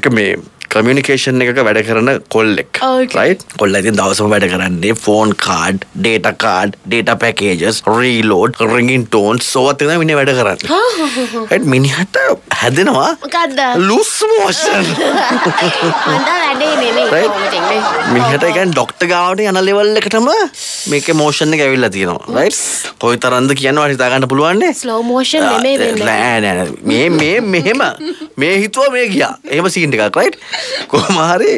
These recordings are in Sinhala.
එක මේ කමියනිකේෂන් එකක වැඩ කරන කොල්ලෙක්. රයි කොල්ල ඉතින් දවසම වැඩ කරන්නේ phone card data card data packages reload රිගින් tone සෝවත්තින මිනි වැඩ කරන්න. මිනිහට හැදෙනවා මොකක්ද ලුස් මෝෂන් මන්ද වැඩේ නෙමේ. කොහොමද මිනිහට එකන් ඩොක්ට ගාවට යන ලෙවල් එකටම මේක මෝෂණ එක ඇවිල්ලා තියෙනවා. රයි් කොයි තරන්ද කියනවා හිතාගන්න පුළුවන්න්නේ ස්ලෝ මෝෂන් නෙමේ වෙන්න. නෑ මේ මේ මෙහෙම. මේ හිතුව මේ ගියා. එහෙම සීන්ට එකක් රයිට් කොහමහරි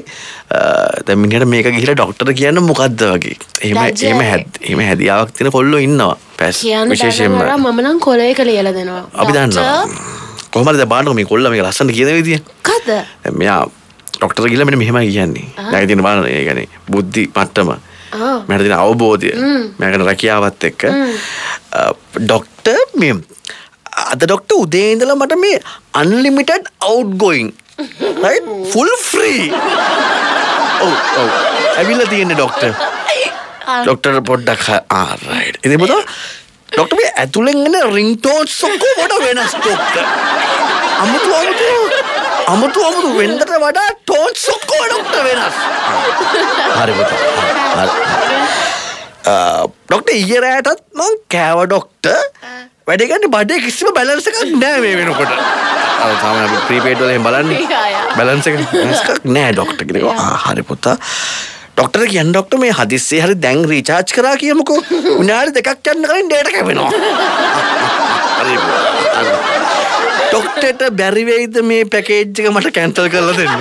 දැමිනිට මේක ගිහිල ඩොක්ටර කියන්න මොකක්ද වගේ. ලැජ්ජයි. එම හැත් එම හැදියාවක් තින කොල්ලො ඉන්නවා. පැස් විශේෂයෙන්ම. බැරවර මම නම් කොලයක ලියල දෙනවා. අපි දන්න කොහමද බානක මේ කොල්ල මේ ලස්සන්න කියන විදිිය කද මෙයා ඩොක්ටර කියල මෙට මෙහෙම කියන්නේ. නැතින බාන ගැන බුද්ධි පට්ටම මැටතින අවබෝධය. මැකට රැකියාවත් එක්ක. ඩොක්ට මෙ අද ඩොක්ට උදේඉඳල මට මේ අන්ලිමිටඩ් අවට් ගොයින් ෆුල් ඔව ඇවිල්ල තියෙන්නේ ඩොක්ට ඩොක්ටර් පොඩ්ඩක් ආරයි් එති බොද ඩොක්ට මේ ඇතුළෙන්ගෙන රිංටෝන් සොක්කෝ ොට වෙනස් ඩොක්ට අමුතු අමුතු අමුතු අමුතු වෙන්ඩට වඩා ටෝන් සොක්කෝ ඩොක්ට වෙනස්? හරි ඩොක්ට ඊරෑටත් මං කෑව ඩොක්ට වැඩගන්න බඩේ කිසිම බැලන්සකක් නෑ මේ වෙනකොට. සාම ප්‍රීපේට්වල බලන්නේ. බැලන්සක නස්කක් නෑ ඩොක්ට කෙනෙක. හරි පුතා. ඩොක්ටර කියන්න ඩොක්ට මේ හදිස්සේ හරි දැන් රීචාච් කරා කියමුකෝ. උනාට දෙකක් යන්න කලින් ඩේට කැපෙනවා. හරි පුතා, හරි. ඩොක්ටට බැරිවෙයිද මේ පැකේජ්ජක මට කැන්තල් කරලා දෙන්න?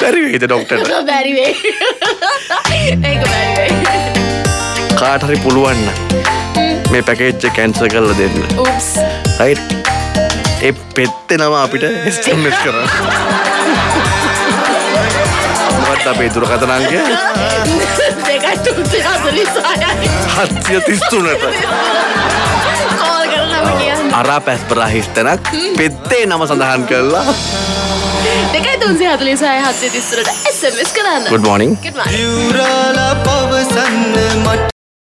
බැරිවෙයිද ඩොක්ටට බැරිවේ කාටහරි පුළුවන්න මේ පැකේච්ච කැන්සල් කරල දෙන්න. හයි ඒ පෙත්තෙනවා අපිට ස්ටම්ස් කර මොකක්ද අපේ තුන්සේ හතලිසායයි හත්සිය තිස්තුනට අරා පැස්පරා හිස්තනක් පෙත්තේ නම සඳහන් කරලා. දෙකයි තුන්සේ හතලිසාය හත්සේ තිස්සරට එසමස් කරන්න. ගුඩ් මෝනිින් Good morning. දිවරාලා පවසන්න මට